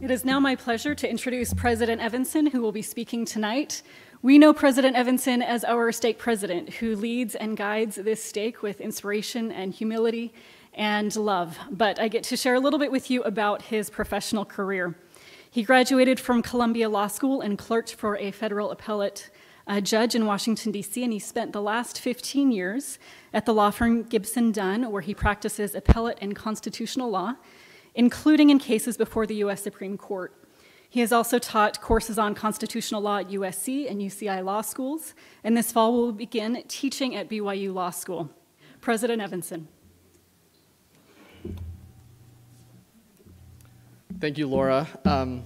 It is now my pleasure to introduce President Evanson, who will be speaking tonight. We know President Evanson as our stake president, who leads and guides this stake with inspiration and humility and love. But I get to share a little bit with you about his professional career. He graduated from Columbia Law School and clerked for a federal appellate uh, judge in Washington, D.C., and he spent the last 15 years at the law firm Gibson Dunn, where he practices appellate and constitutional law including in cases before the U.S. Supreme Court. He has also taught courses on constitutional law at USC and UCI law schools, and this fall will begin teaching at BYU Law School. President Evanson. Thank you, Laura. Um,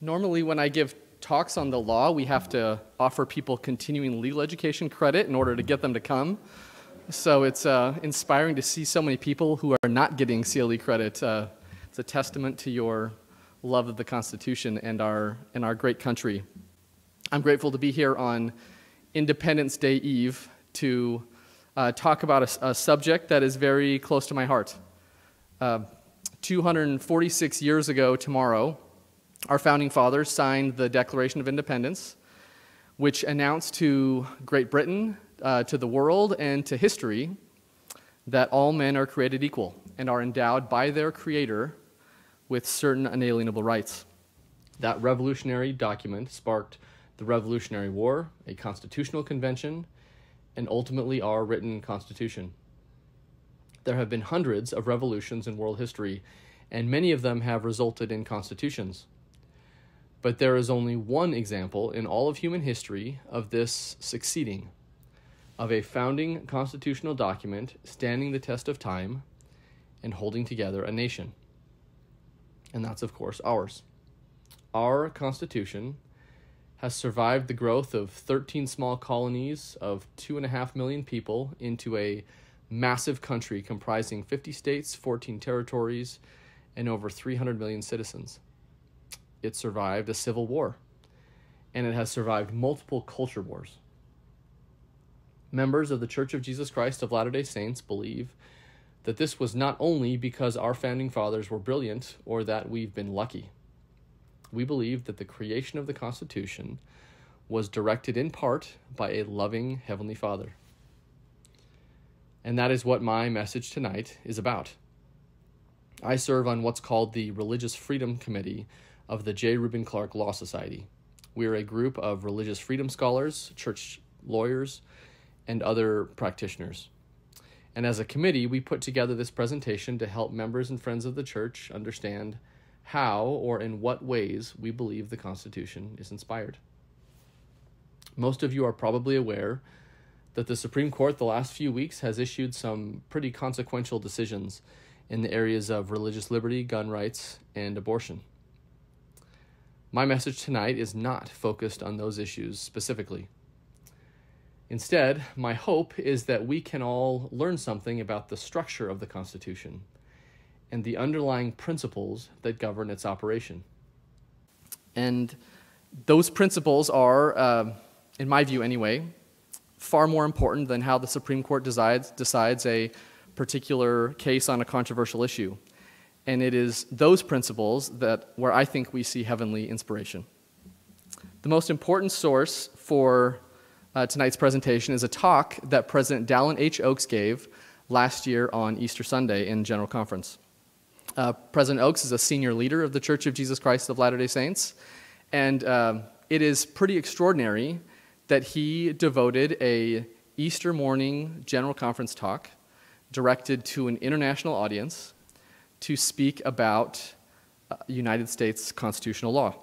normally, when I give talks on the law, we have to offer people continuing legal education credit in order to get them to come. So it's uh, inspiring to see so many people who are not getting CLE credit uh, it's a testament to your love of the Constitution and our, and our great country. I'm grateful to be here on Independence Day Eve to uh, talk about a, a, subject that is very close to my heart. Uh, 246 years ago tomorrow, our founding fathers signed the Declaration of Independence, which announced to Great Britain, uh, to the world, and to history that all men are created equal and are endowed by their Creator with certain unalienable rights. That revolutionary document sparked the Revolutionary War, a constitutional convention, and ultimately our written constitution. There have been hundreds of revolutions in world history, and many of them have resulted in constitutions. But there is only one example in all of human history of this succeeding of a founding constitutional document standing the test of time and holding together a nation and that's, of course, ours. Our Constitution has survived the growth of 13 small colonies of 2.5 million people into a massive country comprising 50 states, 14 territories, and over 300 million citizens. It survived a civil war, and it has survived multiple culture wars. Members of the Church of Jesus Christ of Latter day Saints believe that this was not only because our founding fathers were brilliant or that we've been lucky. We believe that the creation of the Constitution was directed in part by a loving Heavenly Father. And that is what my message tonight is about. I serve on what's called the Religious Freedom Committee of the J. Reuben Clark Law Society. We are a group of religious freedom scholars, church lawyers, and other practitioners. And as a committee, we put together this presentation to help members and friends of the church understand how or in what ways we believe the Constitution is inspired. Most of you are probably aware that the Supreme Court the last few weeks has issued some pretty consequential decisions in the areas of religious liberty, gun rights, and abortion. My message tonight is not focused on those issues specifically. Instead, my hope is that we can all learn something about the structure of the Constitution and the underlying principles that govern its operation. And those principles are, uh, in my view anyway, far more important than how the Supreme Court decides, decides a particular case on a controversial issue. And it is those principles that where I think we see heavenly inspiration. The most important source for uh, tonight's presentation is a talk that President Dallin H. Oaks gave last year on Easter Sunday in General Conference. Uh, President Oaks is a senior leader of the Church of Jesus Christ of Latter day Saints, and um, it is pretty extraordinary that he devoted a Easter morning General Conference talk directed to an international audience to speak about uh, United States constitutional law.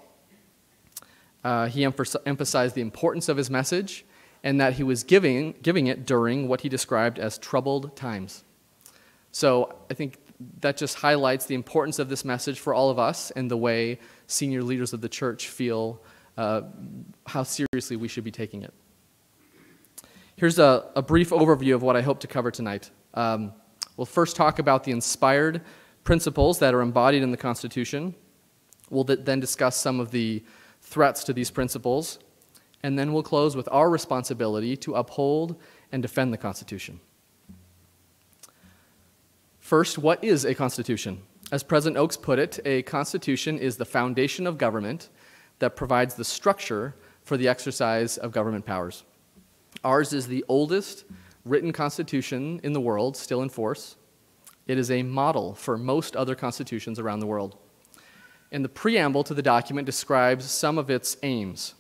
Uh, he emphasized the importance of his message and that he was giving, giving it during what he described as troubled times. So I think that just highlights the importance of this message for all of us and the way senior leaders of the church feel uh, how seriously we should be taking it. Here's a, a, brief overview of what I hope to cover tonight. Um, we'll first talk about the inspired principles that are embodied in the Constitution. We'll th- then discuss some of the threats to these principles and then we'll close with our responsibility to uphold and defend the Constitution. First, what is a Constitution? As President Oaks put it, a constitution is the foundation of government that provides the structure for the exercise of government powers. Ours is the oldest written constitution in the world, still in force. It is a model for most other constitutions around the world. And the preamble to the document describes some of its aims.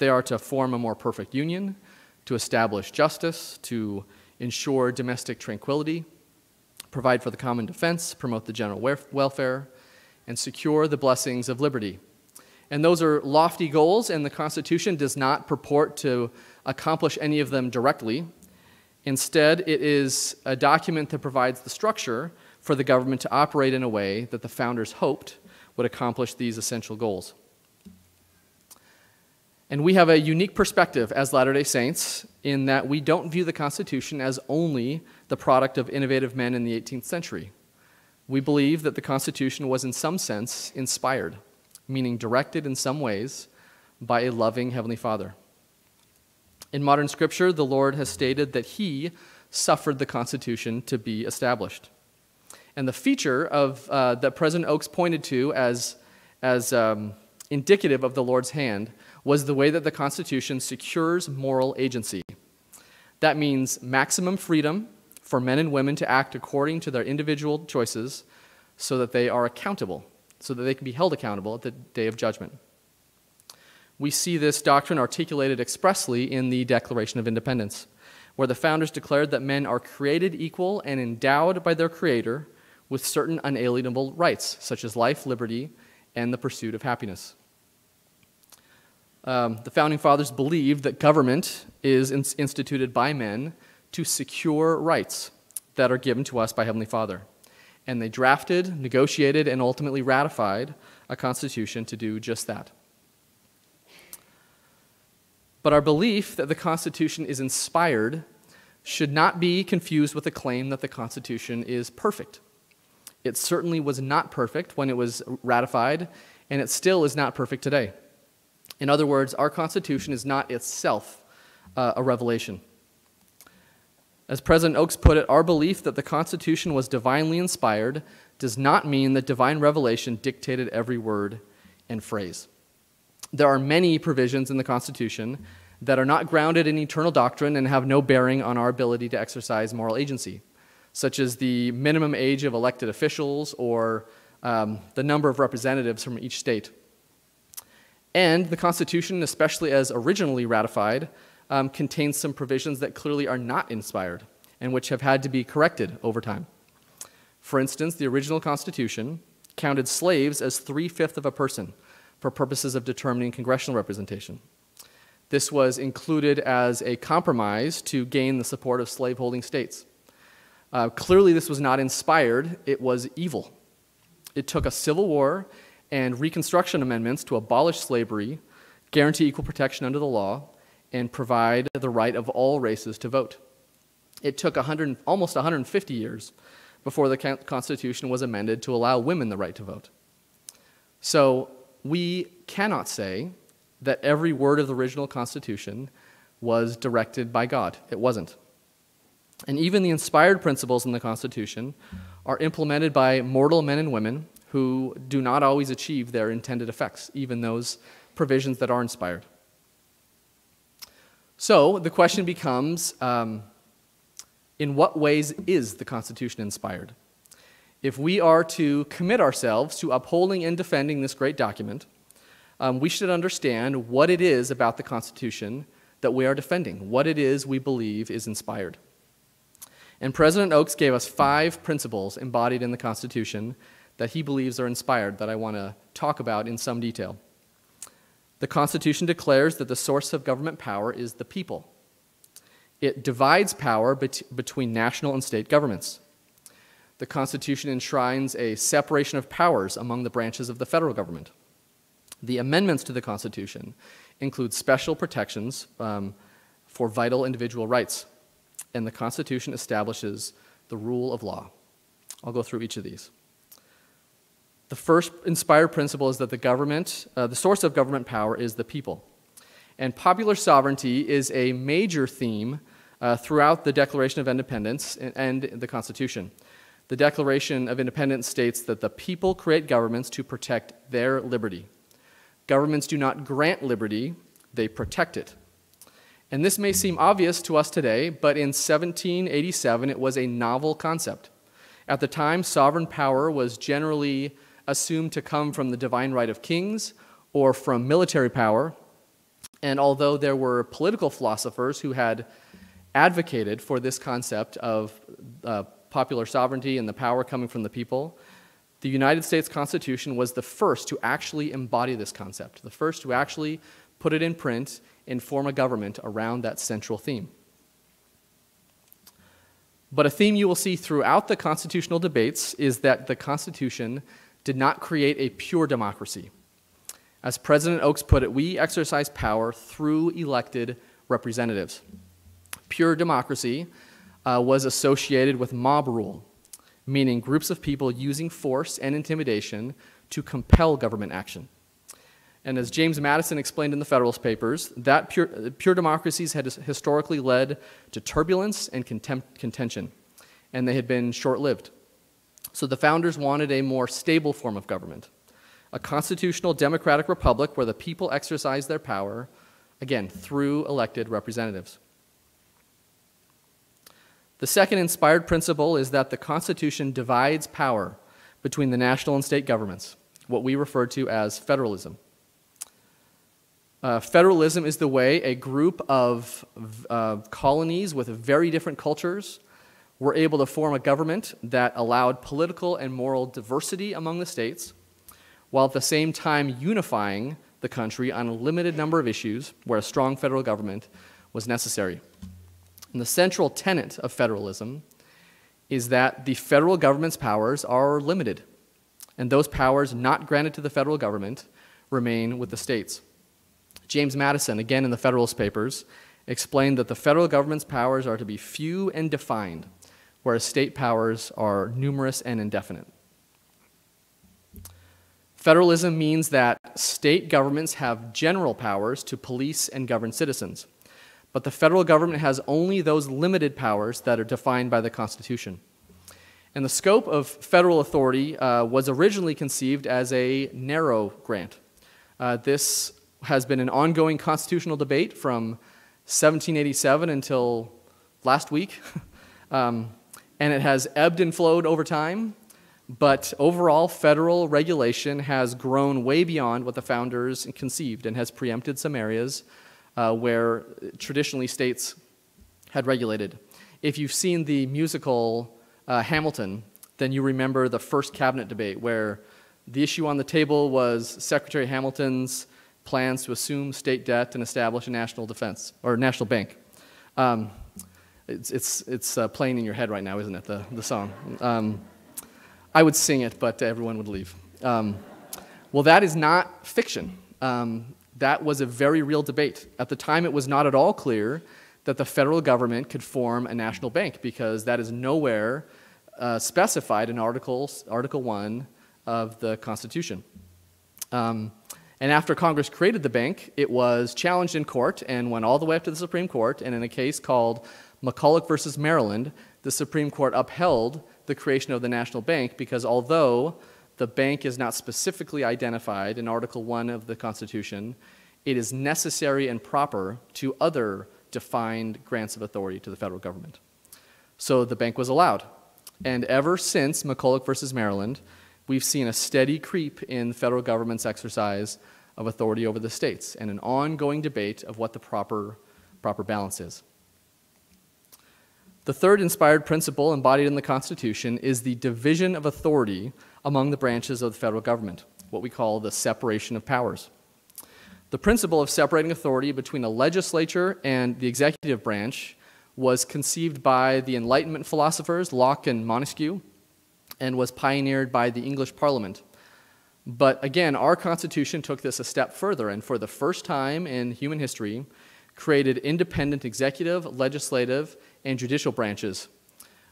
They are to form a more perfect union, to establish justice, to ensure domestic tranquility, provide for the common defense, promote the general welfare, and secure the blessings of liberty. And those are lofty goals, and the Constitution does not purport to accomplish any of them directly. Instead, it is a document that provides the structure for the government to operate in a way that the founders hoped would accomplish these essential goals. And we have a unique perspective as Latter day Saints in that we don't view the Constitution as only the product of innovative men in the 18th century. We believe that the Constitution was, in some sense, inspired, meaning directed in some ways by a loving Heavenly Father. In modern Scripture, the Lord has stated that He suffered the Constitution to be established. And the feature of, uh, that President Oaks pointed to as, as um, indicative of the Lord's hand was the way that the Constitution secures moral agency. That means maximum freedom for men and women to act according to their individual choices so that they are accountable, so that they can be held accountable at the day of judgment. We see this doctrine articulated expressly in the Declaration of Independence, where the founders declared that men are created equal and endowed by their Creator with certain unalienable rights, such as life, liberty, and the pursuit of happiness. Um, the founding fathers believed that government is in- instituted by men to secure rights that are given to us by Heavenly Father. And they drafted, negotiated, and ultimately ratified a constitution to do just that. But our belief that the Constitution is inspired should not be confused with the claim that the Constitution is perfect. It certainly was not perfect when it was ratified, and it still is not perfect today. In other words, our Constitution is not itself uh, a revelation. As President Oaks put it, our belief that the Constitution was divinely inspired does not mean that divine revelation dictated every word and phrase. There are many provisions in the Constitution that are not grounded in eternal doctrine and have no bearing on our ability to exercise moral agency, such as the minimum age of elected officials or um, the number of representatives from each state. And the Constitution, especially as originally ratified, um, contains some provisions that clearly are not inspired and which have had to be corrected over time. For instance, the original Constitution counted slaves as three fifths of a person for purposes of determining congressional representation. This was included as a compromise to gain the support of slaveholding states. Uh, clearly, this was not inspired, it was evil. It took a civil war and Reconstruction amendments to abolish slavery, guarantee equal protection under the law, and provide the right of all races to vote. It took 100, almost 150 years before the Constitution was amended to allow women the right to vote. So we cannot say that every word of the original Constitution was directed by God. It wasn't. And even the inspired principles in the Constitution are implemented by mortal men and women who do not always achieve their intended effects, even those provisions that are inspired. So the question becomes um, in what ways is the Constitution inspired? If we are to commit ourselves to upholding and defending this great document, um, we should understand what it is about the Constitution that we are defending, what it is we believe is inspired. And President Oaks gave us five principles embodied in the Constitution that he believes are inspired that I want to talk about in some detail. The Constitution declares that the source of government power is the people. It divides power bet- between national and state governments. The Constitution enshrines a separation of powers among the branches of the federal government. The amendments to the Constitution include special protections um, for vital individual rights, and the Constitution establishes the rule of law. I'll go through each of these. The first inspired principle is that the government, uh, the source of government power is the people. And popular sovereignty is a major theme uh, throughout the Declaration of Independence and, and the Constitution. the Declaration of Independence states that the people create governments to protect their liberty. Governments do not grant liberty, they protect it. And this may seem obvious to us today, but in 1787 it was a novel concept. At the time, sovereign power was generally assumed to come from the divine right of kings or from military power. And although there were political philosophers who had advocated for this concept of uh, popular sovereignty and the power coming from the people, the United States Constitution was the first to actually embody this concept, the first to actually put it in print and form a government around that central theme. But a theme you will see throughout the constitutional debates is that the Constitution did not create a pure democracy. As President Oaks put it, we exercise power through elected representatives. Pure democracy uh, was associated with mob rule, meaning groups of people using force and intimidation to compel government action. And as James Madison explained in the Federalist Papers, that pure, pure democracies had historically led to turbulence and contention, and they had been short lived. So the founders wanted a more stable form of government, a constitutional democratic republic where the people exercise their power, again, through elected representatives. The second inspired principle is that the Constitution divides power between the national and state governments, what we refer to as federalism. Uh, federalism is the way a group of uh, colonies with very different cultures were able to form a government that allowed political and moral diversity among the states, while at the same time unifying the country on a limited number of issues where a strong federal government was necessary. And the central tenet of federalism is that the federal government's powers are limited, and those powers not granted to the federal government remain with the states. James Madison, again in the Federalist Papers, explained that the federal government's powers are to be few and defined, whereas state powers are numerous and indefinite. Federalism means that state governments have general powers to police and govern citizens, but the federal government has only those limited powers that are defined by the Constitution. And the scope of federal authority uh, was originally conceived as a narrow grant. Uh, this has been an ongoing constitutional debate from 1787 until last week. um, and it has ebbed and flowed over time. But overall, federal regulation has grown way beyond what the founders conceived and has preempted some areas uh, where traditionally states had regulated. If you've seen the musical uh, Hamilton, then you remember the first cabinet debate where the issue on the table was Secretary Hamilton's plans to assume state debt and establish a national defense or national bank. Um, it's it's, it's uh, playing in your head right now, isn't it? The, the song. Um, I would sing it, but everyone would leave. Um, well, that is not fiction. Um, that was a very real debate. At the time, it was not at all clear that the federal government could form a national bank because that is nowhere uh, specified in Article, Article 1 of the Constitution. Um, and after Congress created the bank, it was challenged in court and went all the way up to the Supreme Court. And in a case called McCulloch versus Maryland, the Supreme Court upheld the creation of the national bank because although the bank is not specifically identified in Article 1 of the Constitution, it is necessary and proper to other defined grants of authority to the federal government. So the bank was allowed. And ever since McCulloch versus Maryland, we've seen a steady creep in the federal government's exercise of authority over the states and an ongoing debate of what the proper, proper balance is. The third inspired principle embodied in the Constitution is the division of authority among the branches of the federal government, what we call the separation of powers. The principle of separating authority between the legislature and the executive branch was conceived by the Enlightenment philosophers Locke and Montesquieu and was pioneered by the English Parliament. But again, our Constitution took this a step further and for the first time in human history created independent executive, legislative, and judicial branches.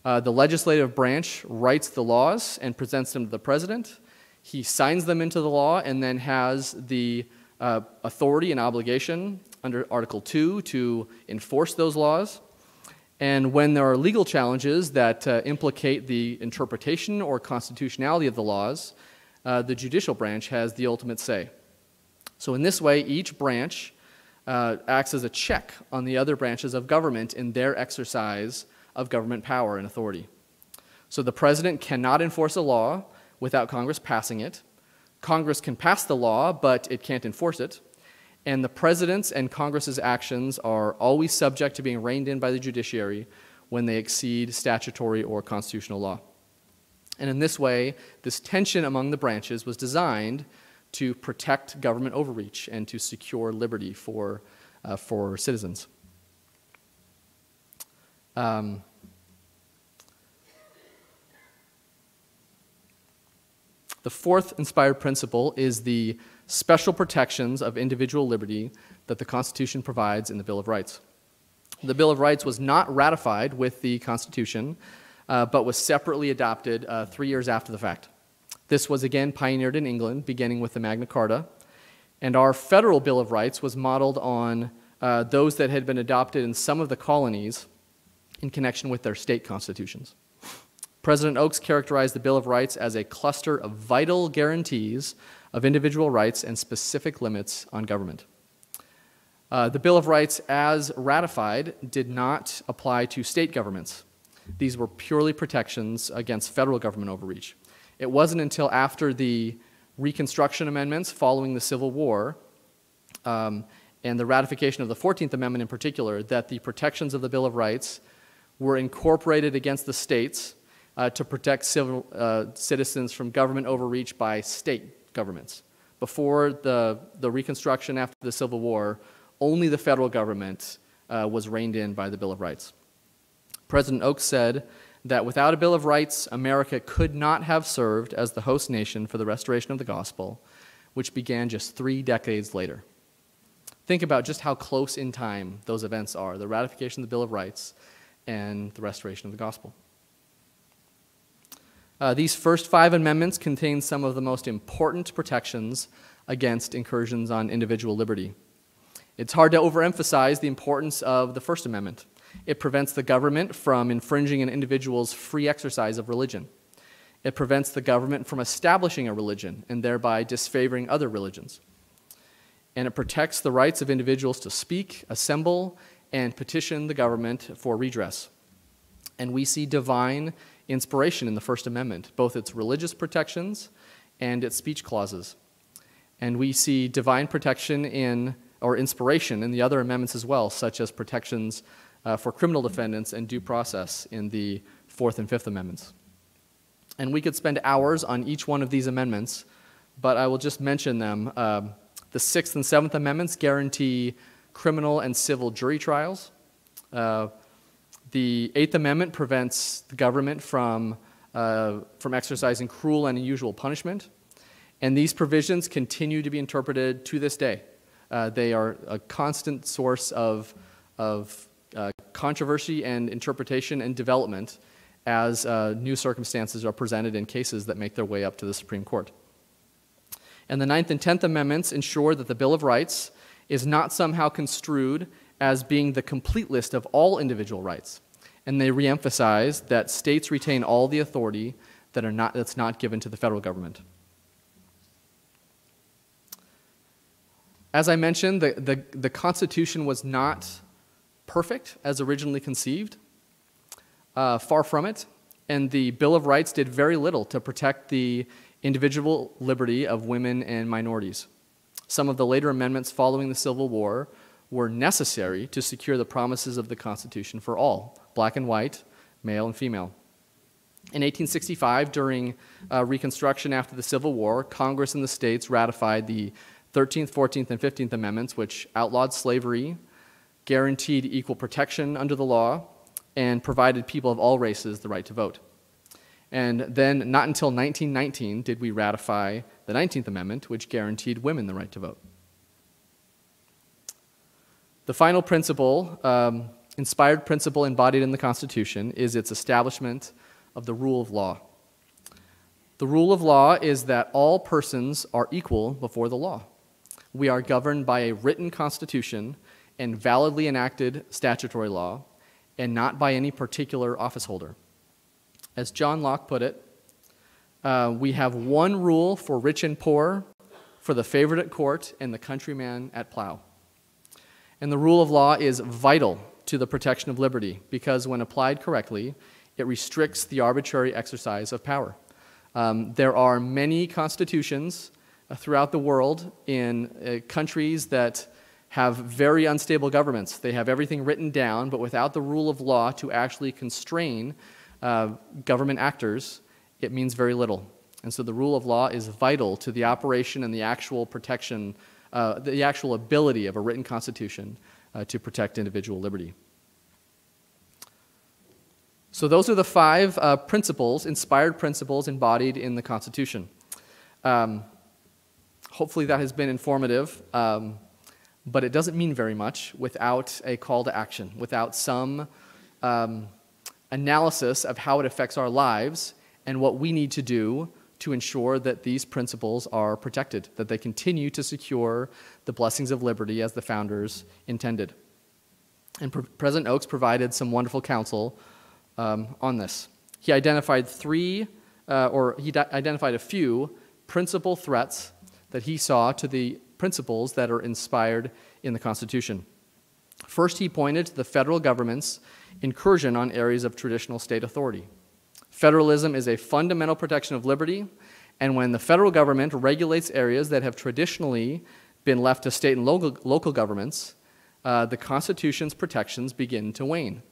Uh, the legislative branch writes the laws and presents them to the president. He signs them into the law and then has the uh, authority and obligation under Article 2 to enforce those laws. And when there are legal challenges that uh, implicate the interpretation or constitutionality of the laws, uh, the judicial branch has the ultimate say. So, in this way, each branch uh, acts as a check on the other branches of government in their exercise of government power and authority. So, the president cannot enforce a law without Congress passing it. Congress can pass the law, but it can't enforce it and the president's and Congress's actions are always subject to being reined in by the judiciary when they exceed statutory or constitutional law. And in this way, this tension among the branches was designed to protect government overreach and to secure liberty for, uh, for citizens. Um, the fourth inspired principle is the special protections of individual liberty that the Constitution provides in the Bill of Rights. The Bill of Rights was not ratified with the Constitution, uh, but was separately adopted uh, three years after the fact. This was again pioneered in England, beginning with the Magna Carta, and our federal Bill of Rights was modeled on uh, those that had been adopted in some of the colonies in connection with their state constitutions. President Oaks characterized the Bill of Rights as a cluster of vital guarantees of individual rights and specific limits on government. Uh, the Bill of Rights, as ratified, did not apply to state governments. These were purely protections against federal government overreach. It wasn't until after the Reconstruction Amendments following the Civil War um, and the ratification of the 14th Amendment in particular that the protections of the Bill of Rights were incorporated against the states uh, to protect civil, uh, citizens from government overreach by state governments. Before the, the Reconstruction after the Civil War, only the federal government uh, was reined in by the Bill of Rights. President Oaks said that without a Bill of Rights, America could not have served as the host nation for the restoration of the gospel, which began just three decades later. Think about just how close in time those events are the ratification of the Bill of Rights and the restoration of the gospel. Uh, these first five amendments contain some of the most important protections against incursions on individual liberty. It's hard to overemphasize the importance of the First Amendment. It prevents the government from infringing an individual's free exercise of religion. It prevents the government from establishing a religion and thereby disfavoring other religions. And it protects the rights of individuals to speak, assemble, and petition the government for redress. And we see divine inspiration in the First Amendment, both its religious protections and its speech clauses. And we see divine protection in, or inspiration in the other amendments as well, such as protections uh, for criminal defendants and due process in the Fourth and Fifth Amendments. And we could spend hours on each one of these amendments, but I will just mention them. Um, the Sixth and Seventh Amendments guarantee criminal and civil jury trials. Uh, the Eighth Amendment prevents the government from, uh, from exercising cruel and unusual punishment, and these provisions continue to be interpreted to this day. Uh, they are a constant source of, of controversy and interpretation and development as uh, new circumstances are presented in cases that make their way up to the Supreme Court. And the Ninth and Tenth Amendments ensure that the Bill of Rights is not somehow construed as being the complete list of all individual rights. And they reemphasize that states retain all the authority that are not, that's not given to the federal government. As I mentioned, the, the, the Constitution was not perfect as originally conceived. Uh, far from it. And the Bill of Rights did very little to protect the individual liberty of women and minorities. Some of the later amendments following the Civil War were necessary to secure the promises of the Constitution for all, black and white, male and female. In 1865, during uh, Reconstruction after the Civil War, Congress and the states ratified the 13th, 14th, and 15th Amendments, which outlawed slavery, guaranteed equal protection under the law, and provided people of all races the right to vote. And then, not until 1919, did we ratify the 19th Amendment, which guaranteed women the right to vote. The final principle, um, inspired principle embodied in the Constitution, is its establishment of the rule of law. The rule of law is that all persons are equal before the law. We are governed by a written constitution and validly enacted statutory law, and not by any particular office holder. As John Locke put it, uh, we have one rule for rich and poor, for the favorite at court and the countryman at plow. And the rule of law is vital to the protection of liberty because, when applied correctly, it restricts the arbitrary exercise of power. Um, there are many constitutions uh, throughout the world in uh, countries that have very unstable governments. They have everything written down, but without the rule of law to actually constrain uh, government actors, it means very little. And so the rule of law is vital to the operation and the actual protection, uh, the actual ability of a written constitution uh, to protect individual liberty. So, those are the five uh, principles, inspired principles embodied in the Constitution. Um, hopefully, that has been informative, um, but it doesn't mean very much without a call to action, without some um, analysis of how it affects our lives and what we need to do to ensure that these principles are protected, that they continue to secure the blessings of liberty as the founders intended. And President Oaks provided some wonderful counsel um, on this. He identified three, uh, or he identified a few principal threats that he saw to the principles that are inspired in the Constitution. First, he pointed to the federal government's incursion on areas of traditional state authority. Federalism is a fundamental protection of liberty, and when the federal government regulates areas that have traditionally been left to state and local, local governments, uh, the Constitution's protections begin to wane.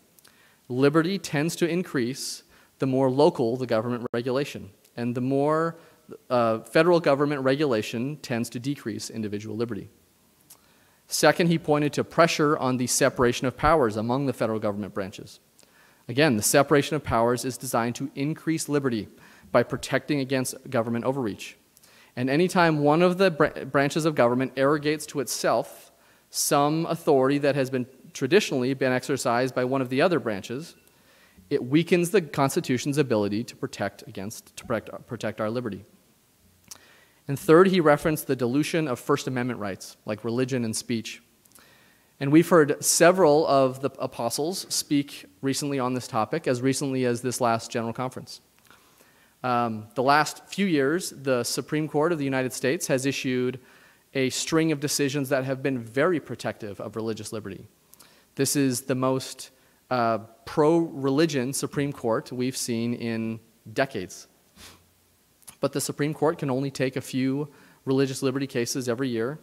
Liberty tends to increase the more local the government regulation, and the more uh, federal government regulation tends to decrease individual liberty. Second, he pointed to pressure on the separation of powers among the federal government branches. Again, the separation of powers is designed to increase liberty by protecting against government overreach. And anytime one of the branches of government arrogates to itself some authority that has been traditionally been exercised by one of the other branches, it weakens the Constitution's ability to protect against to protect, protect our liberty. And third, he referenced the dilution of First Amendment rights, like religion and speech. And we've heard several of the apostles speak recently on this topic, as recently as this last General Conference. Um, the last few years, the Supreme Court of the United States has issued a string of decisions that have been very protective of religious liberty. This is the most uh, pro religion Supreme Court we've seen in decades. But the Supreme Court can only take a few religious liberty cases every year.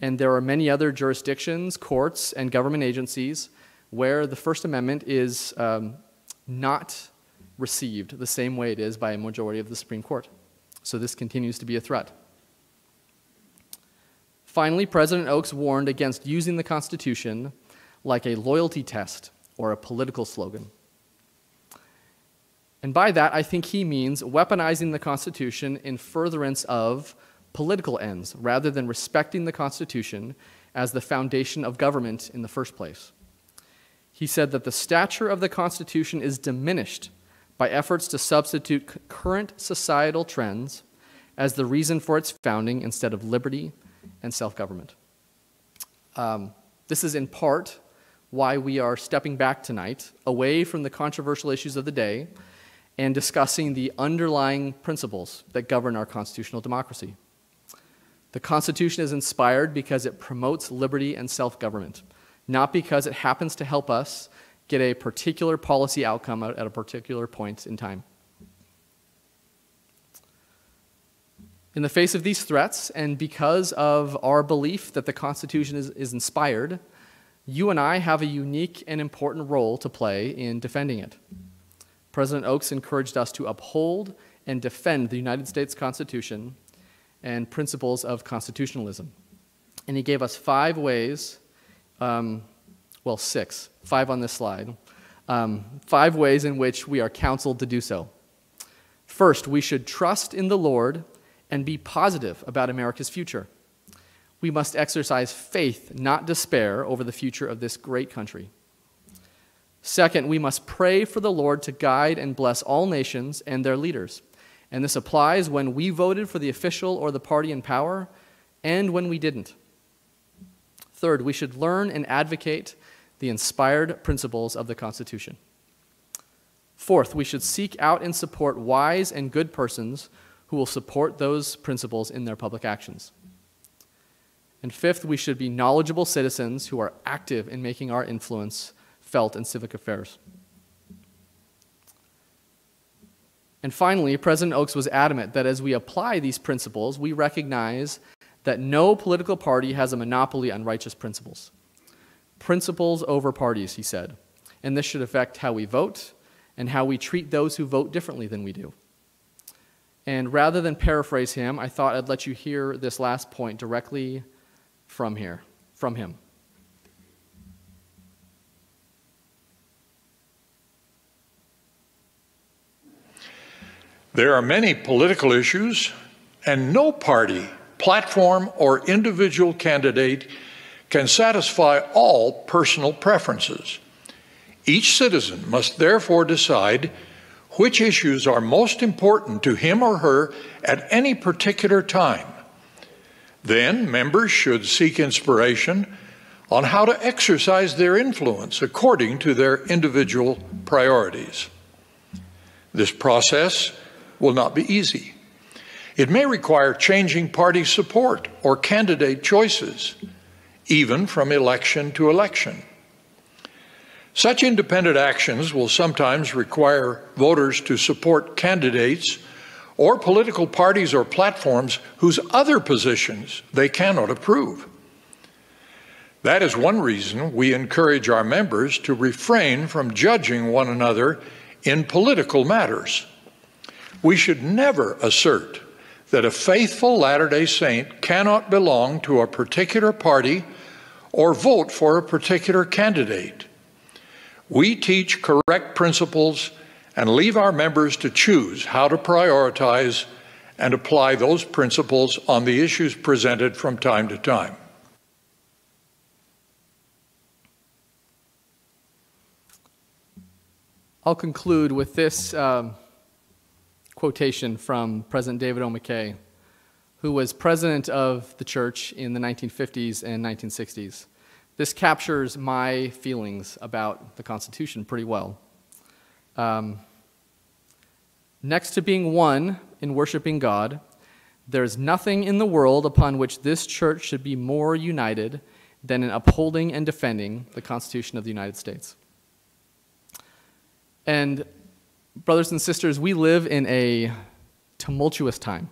And there are many other jurisdictions, courts, and government agencies where the First Amendment is um, not received the same way it is by a majority of the Supreme Court. So this continues to be a threat. Finally, President Oaks warned against using the Constitution like a loyalty test or a political slogan. And by that, I think he means weaponizing the Constitution in furtherance of political ends rather than respecting the Constitution as the foundation of government in the first place. He said that the stature of the Constitution is diminished by efforts to substitute current societal trends as the reason for its founding instead of liberty and self government. Um, this is in part why we are stepping back tonight, away from the controversial issues of the day, and discussing the underlying principles that govern our constitutional democracy. The Constitution is inspired because it promotes liberty and self government, not because it happens to help us get a particular policy outcome at a particular point in time. In the face of these threats, and because of our belief that the Constitution is, is inspired, you and I have a unique and important role to play in defending it. President Oaks encouraged us to uphold and defend the United States Constitution and principles of constitutionalism. And he gave us five ways, um, well, six, five on this slide, um, five ways in which we are counseled to do so. First, we should trust in the Lord and be positive about America's future we must exercise faith, not despair, over the future of this great country. Second, we must pray for the Lord to guide and bless all nations and their leaders. And this applies when we voted for the official or the party in power and when we didn't. Third, we should learn and advocate the inspired principles of the Constitution. Fourth, we should seek out and support wise and good persons who will support those principles in their public actions. And fifth, we should be knowledgeable citizens who are active in making our influence felt in civic affairs. And finally, President Oaks was adamant that as we apply these principles, we recognize that no political party has a monopoly on righteous principles. Principles over parties, he said. And this should affect how we vote and how we treat those who vote differently than we do. And rather than paraphrase him, I thought I'd let you hear this last point directly from here, from him. There are many political issues, and no party, platform, or individual candidate can satisfy all personal preferences. Each citizen must therefore decide which issues are most important to him or her at any particular time. Then, members should seek inspiration on how to exercise their influence according to their individual priorities. This process will not be easy. It may require changing party support or candidate choices, even from election to election. Such independent actions will sometimes require voters to support candidates or political parties or platforms whose other positions they cannot approve. That is one reason we encourage our members to refrain from judging one another in political matters. We should never assert that a faithful Latter day Saint cannot belong to a particular party or vote for a particular candidate. We teach correct principles and leave our members to choose how to prioritize and apply those principles on the issues presented from time to time. I'll conclude with this. Um quotation from President David O. McKay, who was president of the church in the 1950s and 1960s. This captures my feelings about the Constitution pretty well. Um, next to being one in worshiping God, there is nothing in the world upon which this church should be more united than in upholding and defending the Constitution of the United States. And brothers and sisters, we live in a tumultuous time.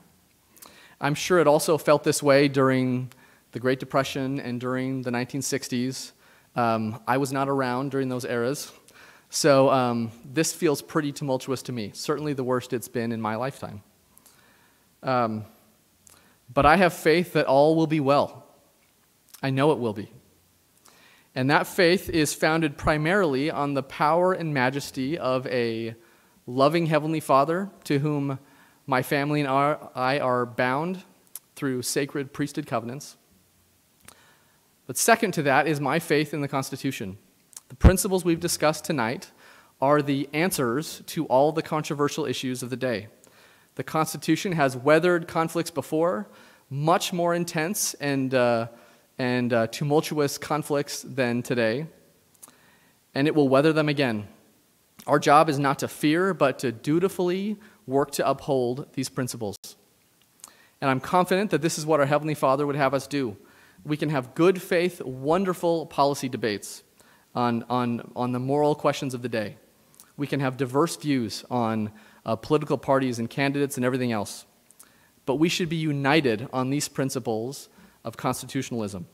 I'm sure it also felt this way during the Great Depression and during the 1960s. Um, I was not around during those eras. So um, this feels pretty tumultuous to me, certainly the worst it's been in my lifetime. Um, but I have faith that all will be well. I know it will be. And that faith is founded primarily on the power and majesty of a loving Heavenly Father to whom my family and I are bound through sacred priesthood covenants. But second to that is my faith in the Constitution. The principles we've discussed tonight are the answers to all the controversial issues of the day. The Constitution has weathered conflicts before, much more intense and, uh, and uh, tumultuous conflicts than today, and it will weather them again. Our job is not to fear, but to dutifully work to uphold these principles. And I'm confident that this is what our Heavenly Father would have us do. We can have good faith, wonderful policy debates on, on, on the moral questions of the day. We can have diverse views on uh, political parties and candidates and everything else. But we should be united on these principles of constitutionalism.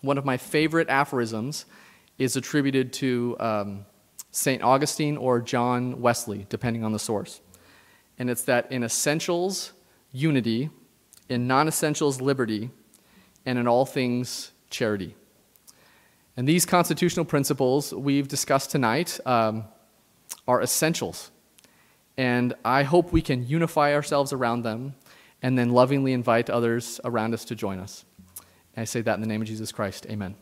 One of my favorite aphorisms is attributed to um, St. Augustine or John Wesley, depending on the source. And it's that in essentials, unity, in non essentials, liberty, and in all things, charity. And these constitutional principles we've discussed tonight um, are essentials. And I hope we can unify ourselves around them and then lovingly invite others around us to join us. And I say that in the name of Jesus Christ. Amen.